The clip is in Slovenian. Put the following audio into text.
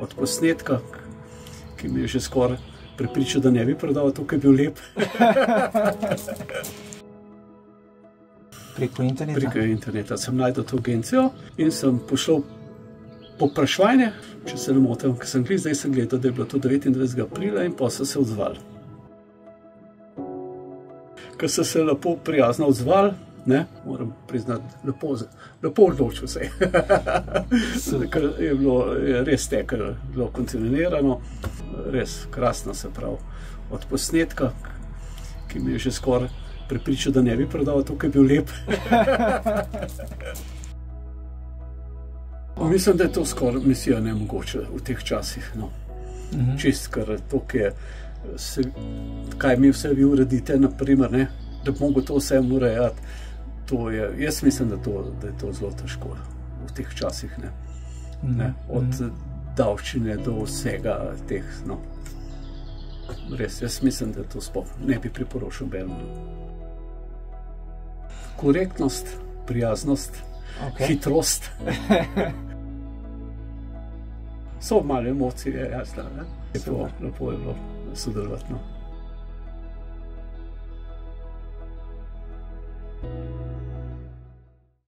od posnetka, ki mi je že skoraj pripričal, da ne bi prodal, tukaj je bil lep. Preko interneta? Preko interneta sem najdel to agencijo in sem pošel popraševanje, če se ne motim, ker sem gledal, zdaj sem gledal, da je bilo to 29. aprila in pa so se odzvali. Ker so se lepo prijazno odzvali, ne, moram priznati, lepo, lepo odločil se. Ker je bilo je res tekel, bilo koncentrirano, res krasno se pravi. Od posnetka, ki mi je že skoraj pripričal, da ne bi prodal, tukaj je bil lep. Mislim, da je to skoraj misija nemogoče v teh časih. No. Uh -huh. Čist, ker to, je, se, kaj mi vse vi uredite, naprimer, ne, da bi mogel to vse urejati. To je, jaz mislim, da, to, da je to zelo težko v teh časih. Ne. Ne, od uh -huh. davčine do vsega teh. No. Res, jaz mislim, da to sploh ne bi priporočil Belmu. Korektnost, prijaznost, okay. hitrost. so malo emocije, jasno. Lepo, lepo je bilo sodelovati. No.